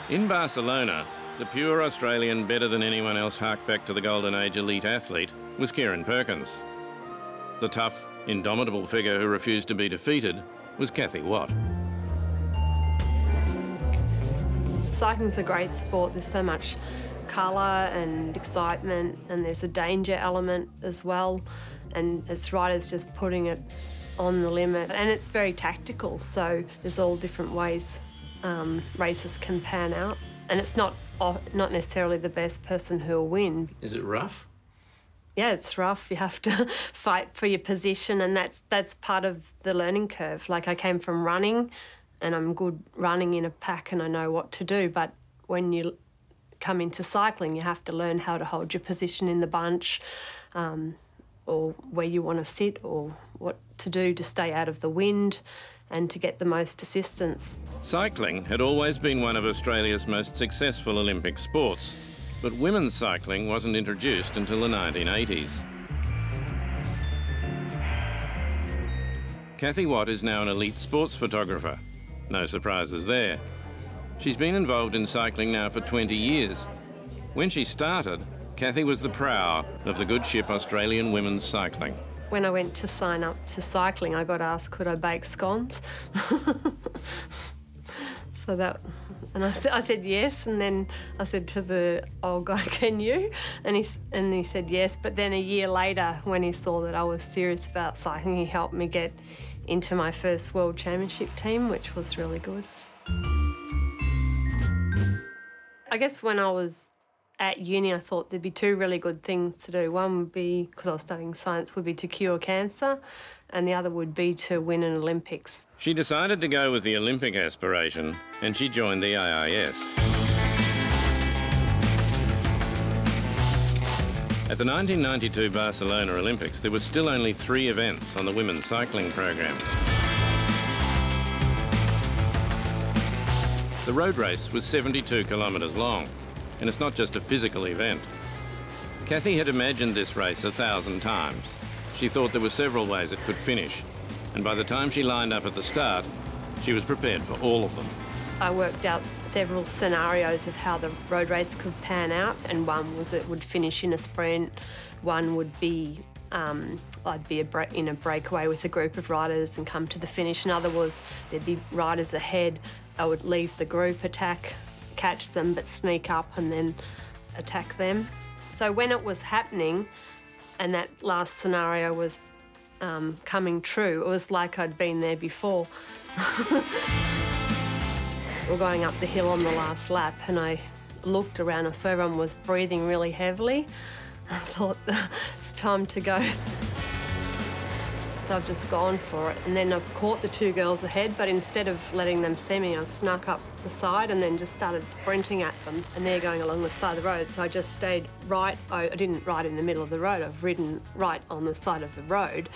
[SPEAKER 1] In Barcelona, the pure Australian, better than anyone else harked back to the golden age elite athlete was Kieren Perkins. The tough, indomitable figure who refused to be defeated was Kathy Watt.
[SPEAKER 36] Cycling's a great sport. There's so much colour and excitement, and there's a danger element as well. And it's riders just putting it on the limit, and it's very tactical. So there's all different ways um, races can pan out, and it's not not necessarily the best person who'll win.
[SPEAKER 1] Is it rough?
[SPEAKER 36] Yeah, it's rough. You have to [LAUGHS] fight for your position, and that's that's part of the learning curve. Like I came from running, and I'm good running in a pack, and I know what to do. But when you come into cycling, you have to learn how to hold your position in the bunch, um, or where you want to sit, or what to do to stay out of the wind and to get the most assistance.
[SPEAKER 1] Cycling had always been one of Australia's most successful Olympic sports, but women's cycling wasn't introduced until the 1980s. Kathy Watt is now an elite sports photographer. No surprises there. She's been involved in cycling now for 20 years. When she started, Kathy was the prow of the good ship Australian Women's Cycling.
[SPEAKER 36] When I went to sign up to cycling, I got asked could I bake scones. [LAUGHS] so that, and I, I said yes, and then I said to the old guy, [LAUGHS] "Can you?" And he and he said yes. But then a year later, when he saw that I was serious about cycling, he helped me get into my first World Championship team, which was really good. I guess when I was at uni, I thought there'd be two really good things to do. One would be, because I was studying science, would be to cure cancer, and the other would be to win an Olympics.
[SPEAKER 1] She decided to go with the Olympic aspiration, and she joined the AIS. At the 1992 Barcelona Olympics, there were still only three events on the women's cycling program. The road race was 72 kilometres long, and it's not just a physical event. Kathy had imagined this race a thousand times. She thought there were several ways it could finish, and by the time she lined up at the start, she was prepared for all of them.
[SPEAKER 36] I worked out several scenarios of how the road race could pan out, and one was it would finish in a sprint, one would be um, I'd be a in a breakaway with a group of riders and come to the finish. Another was there'd be riders ahead I would leave the group, attack, catch them, but sneak up and then attack them. So when it was happening, and that last scenario was um, coming true, it was like I'd been there before. [LAUGHS] We're going up the hill on the last lap, and I looked around, I saw everyone was breathing really heavily. [LAUGHS] I thought, [LAUGHS] it's time to go. So I've just gone for it. And then I've caught the two girls ahead, but instead of letting them see me, I've snuck up the side and then just started sprinting at them. And they're going along the side of the road. So I just stayed right, I didn't ride in the middle of the road, I've ridden right on the side of the road.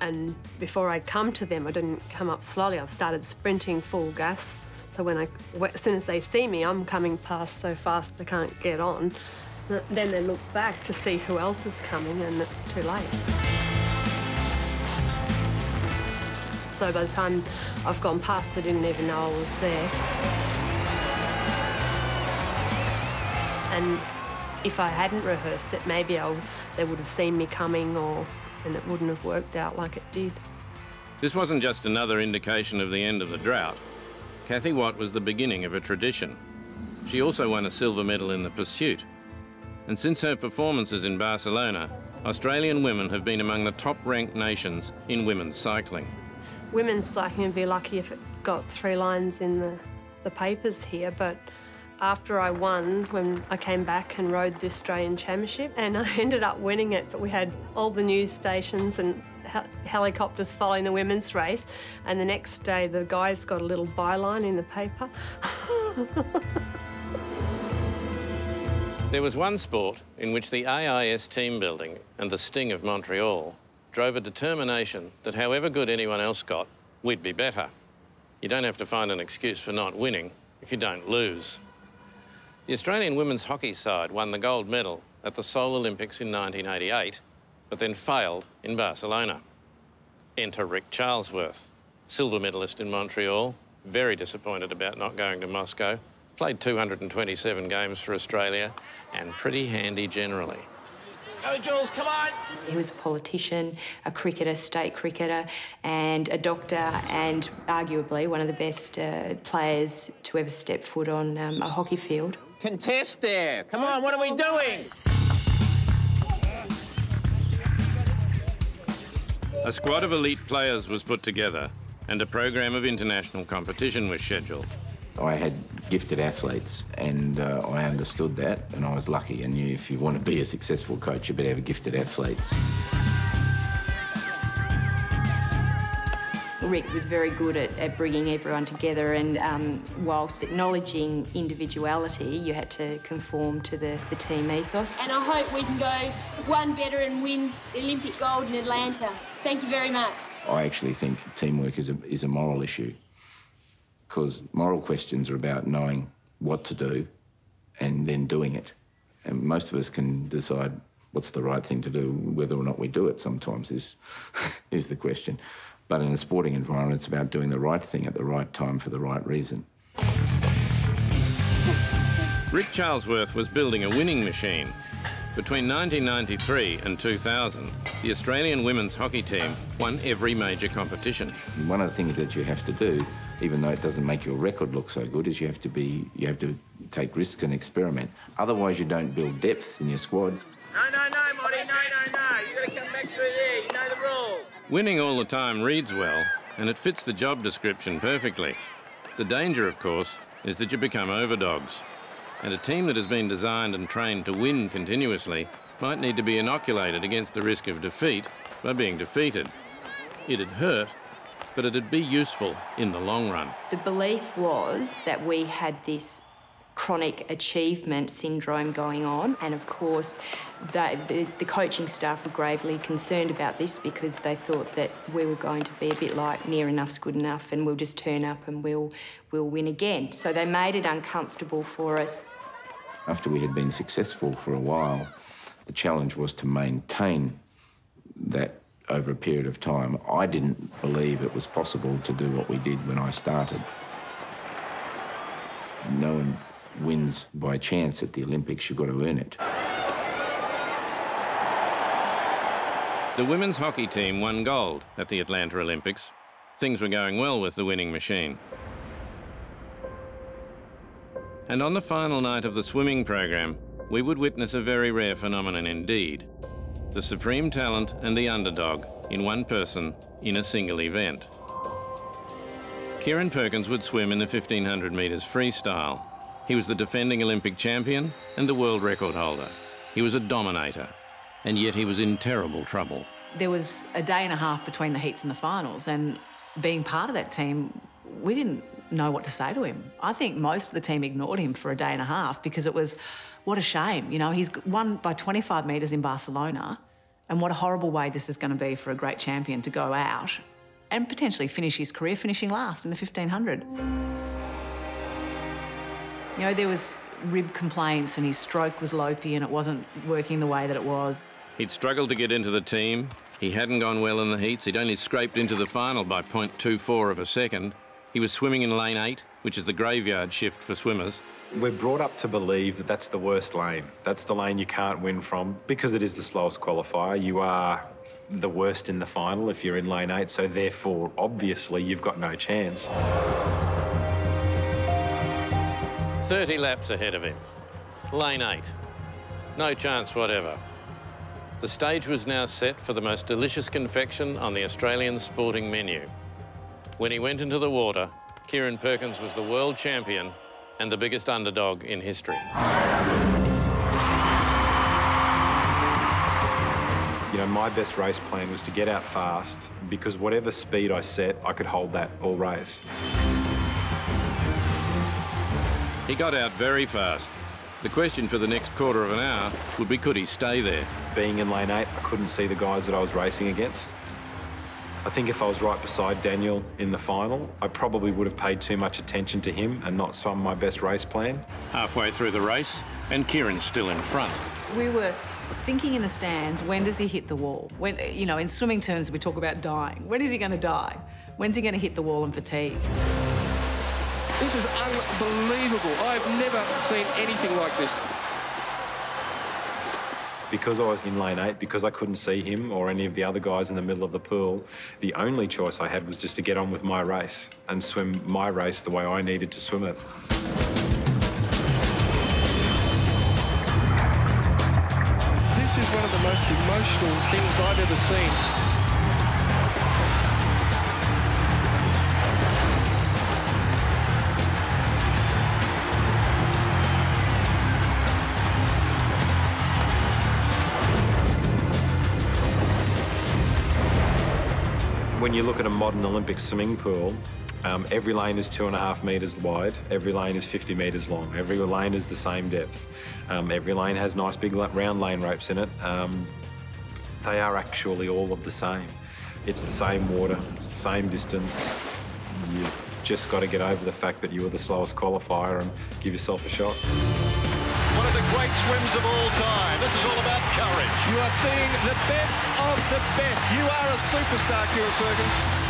[SPEAKER 36] And before I come to them, I didn't come up slowly, I've started sprinting full gas. So when I, as soon as they see me, I'm coming past so fast they can't get on. Then they look back to see who else is coming and it's too late. So by the time I've gone past, I didn't even know I was there. And if I hadn't rehearsed it, maybe I, they would have seen me coming or and it wouldn't have worked out like it did.
[SPEAKER 1] This wasn't just another indication of the end of the drought. Kathy Watt was the beginning of a tradition. She also won a silver medal in the pursuit. And since her performances in Barcelona, Australian women have been among the top-ranked nations in women's cycling.
[SPEAKER 36] Women's cycling would be lucky if it got three lines in the, the papers here, but after I won, when I came back and rode the Australian Championship, and I [LAUGHS] ended up winning it, but we had all the news stations and hel helicopters following the women's race, and the next day the guys got a little byline in the paper. [LAUGHS]
[SPEAKER 1] There was one sport in which the AIS team building and the sting of Montreal drove a determination that however good anyone else got, we'd be better. You don't have to find an excuse for not winning if you don't lose. The Australian women's hockey side won the gold medal at the Seoul Olympics in 1988, but then failed in Barcelona. Enter Ric Charlesworth, silver medalist in Montreal, very disappointed about not going to Moscow, played 227 games for Australia, and pretty handy generally.
[SPEAKER 2] Go, Jules, come on!
[SPEAKER 37] He was a politician, a cricketer, state cricketer, and a doctor, and arguably one of the best uh, players to ever step foot on um, a hockey field.
[SPEAKER 2] Contest there. Come on, what are we doing?
[SPEAKER 1] A squad of elite players was put together, and a program of international competition was scheduled.
[SPEAKER 3] I had gifted athletes, and uh, I understood that, and I was lucky. I knew if you want to be a successful coach, you better have gifted athletes.
[SPEAKER 37] Ric was very good at, at bringing everyone together, and um, whilst acknowledging individuality, you had to conform to the, the team ethos.
[SPEAKER 38] And I hope we can go one better and win the Olympic gold in Atlanta. Thank you very much.
[SPEAKER 3] I actually think teamwork is a, is a moral issue because moral questions are about knowing what to do and then doing it. And most of us can decide what's the right thing to do, whether or not we do it sometimes is, [LAUGHS] is the question. But in a sporting environment, it's about doing the right thing at the right time for the right reason.
[SPEAKER 1] Ric Charlesworth was building a winning machine. Between 1993 and 2000, the Australian women's hockey team won every major competition.
[SPEAKER 3] One of the things that you have to do even though it doesn't make your record look so good, is you have to be you have to take risks and experiment. Otherwise, you don't build depth in your squad.
[SPEAKER 2] No, no, no, Marty, no, no, no. You got to come back through there. You know the rules.
[SPEAKER 1] Winning all the time reads well, and it fits the job description perfectly. The danger, of course, is that you become overdogs. And a team that has been designed and trained to win continuously might need to be inoculated against the risk of defeat by being defeated. It'd hurt, but it'd be useful in the long run.
[SPEAKER 37] The belief was that we had this chronic achievement syndrome going on. And of course, the, the, the, coaching staff were gravely concerned about this because they thought that we were going to be a bit like near enough's good enough and we'll just turn up and we'll, we'll win again. So they made it uncomfortable for us.
[SPEAKER 3] After we had been successful for a while, the challenge was to maintain that over a period of time. I didn't believe it was possible to do what we did when I started. No one wins by chance at the Olympics, you've got to earn it.
[SPEAKER 1] The women's hockey team won gold at the Atlanta Olympics. Things were going well with the winning machine. And on the final night of the swimming program, we would witness a very rare phenomenon indeed the supreme talent and the underdog in one person in a single event. Kieren Perkins would swim in the 1500 metres freestyle. He was the defending Olympic champion and the world record holder. He was a dominator, and yet he was in terrible trouble.
[SPEAKER 33] There was a day and a half between the heats and the finals, and being part of that team, we didn't know what to say to him. I think most of the team ignored him for a day and a half because it was, what a shame. You know, he's won by 25 metres in Barcelona, and what a horrible way this is going to be for a great champion to go out and potentially finish his career finishing last in the 1500. You know, there was rib complaints and his stroke was lopey and it wasn't working the way that it was.
[SPEAKER 1] He'd struggled to get into the team. He hadn't gone well in the heats. He'd only scraped into the final by 0.24 of a second. He was swimming in lane eight, which is the graveyard shift for swimmers.
[SPEAKER 10] We're brought up to believe that that's the worst lane. That's the lane you can't win from because it is the slowest qualifier. You are the worst in the final if you're in lane eight, so therefore, obviously, you've got no chance.
[SPEAKER 1] 30 laps ahead of him. Lane 8. No chance whatever. The stage was now set for the most delicious confection on the Australian sporting menu. When he went into the water, Kieren Perkins was the world champion and the biggest underdog in history.
[SPEAKER 10] You know, my best race plan was to get out fast because whatever speed I set, I could hold that all race.
[SPEAKER 1] He got out very fast. The question for the next quarter of an hour would be could he stay there?
[SPEAKER 10] Being in lane eight, I couldn't see the guys that I was racing against. I think if I was right beside Daniel in the final, I probably would have paid too much attention to him and not swum my best race plan.
[SPEAKER 1] Halfway through the race, and Kieren's still in front.
[SPEAKER 33] We were thinking in the stands, when does he hit the wall? When, you know, in swimming terms, we talk about dying. When is he going to die? When's he going to hit the wall and fatigue?
[SPEAKER 16] This is unbelievable. I've never seen anything like this.
[SPEAKER 10] Because I was in lane eight, because I couldn't see him or any of the other guys in the middle of the pool, the only choice I had was just to get on with my race and swim my race the way I needed to swim it.
[SPEAKER 16] This is one of the most emotional things I've ever seen.
[SPEAKER 10] When you look at a modern Olympic swimming pool, um, every lane is two and a half metres wide, every lane is 50 metres long, every lane is the same depth. Um, every lane has nice big round lane ropes in it. Um, they are actually all of the same. It's the same water, it's the same distance. You've just got to get over the fact that you were the slowest qualifier and give yourself a shot.
[SPEAKER 16] One of the great swims of all time. This is all about courage. You are seeing the best of the best. You are a superstar, Kieren Perkins.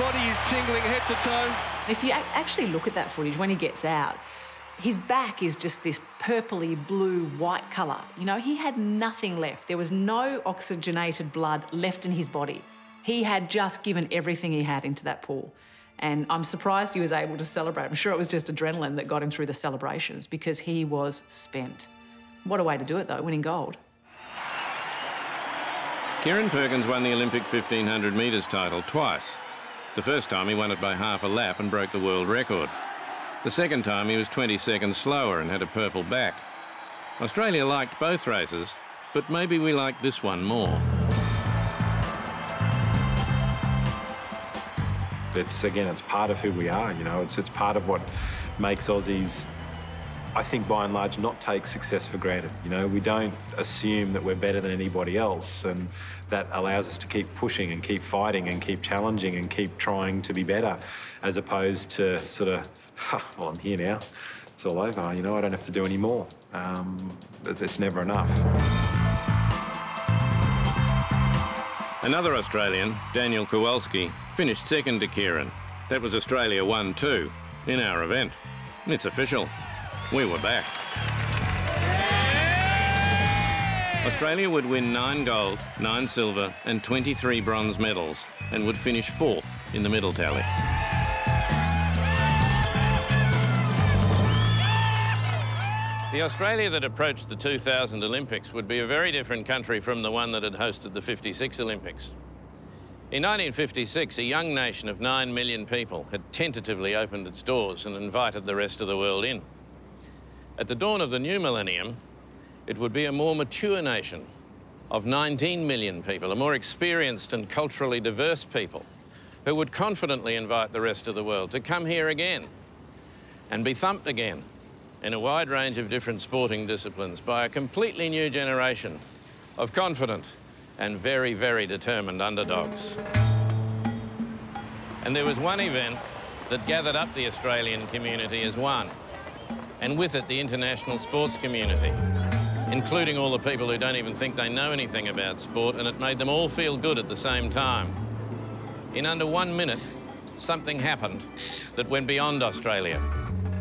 [SPEAKER 16] Body is tingling head to toe.
[SPEAKER 33] If you actually look at that footage when he gets out, his back is just this purpley blue white colour. You know, he had nothing left. There was no oxygenated blood left in his body. He had just given everything he had into that pool. And I'm surprised he was able to celebrate. I'm sure it was just adrenaline that got him through the celebrations because he was spent. What a way to do it, though, winning gold.
[SPEAKER 1] Kieren Perkins won the Olympic 1500 metres title twice. The first time he won it by half a lap and broke the world record. The second time he was 20 seconds slower and had a purple back. Australia liked both races, but maybe we liked this one more.
[SPEAKER 10] It's again, it's part of who we are. You know, it's it's part of what makes Aussies I think by and large not take success for granted. You know, we don't assume that we're better than anybody else, and that allows us to keep pushing and keep fighting and keep challenging and keep trying to be better, as opposed to sort of, well, I'm here now, it's all over. You know, I don't have to do any more. Um, it's never enough.
[SPEAKER 1] Another Australian, Daniel Kowalski, finished second to Kieren. That was Australia 1-2 in our event. It's official. We were back. Australia would win nine gold, nine silver and 23 bronze medals and would finish fourth in the medal tally. The Australia that approached the 2000 Olympics would be a very different country from the one that had hosted the 56 Olympics. In 1956, a young nation of 9 million people had tentatively opened its doors and invited the rest of the world in. At the dawn of the new millennium, it would be a more mature nation of 19 million people, a more experienced and culturally diverse people who would confidently invite the rest of the world to come here again and be thumped again in a wide range of different sporting disciplines by a completely new generation of confident and very, very determined underdogs. And there was one event that gathered up the Australian community as one, and with it the international sports community, including all the people who don't even think they know anything about sport, and it made them all feel good at the same time. In under one minute, something happened that went beyond Australia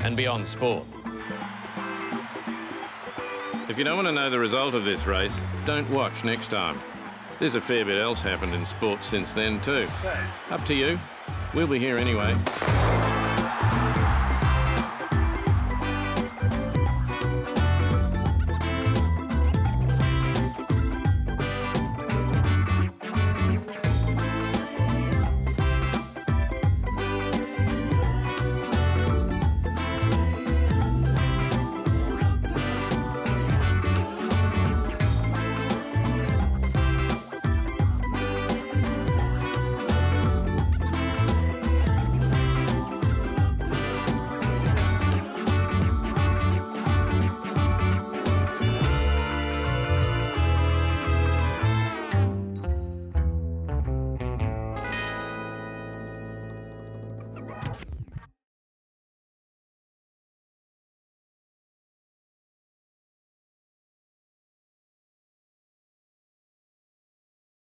[SPEAKER 1] and beyond sport. If you don't want to know the result of this race, don't watch next time. There's a fair bit else happened in sport since then too. Up to you. We'll be here anyway.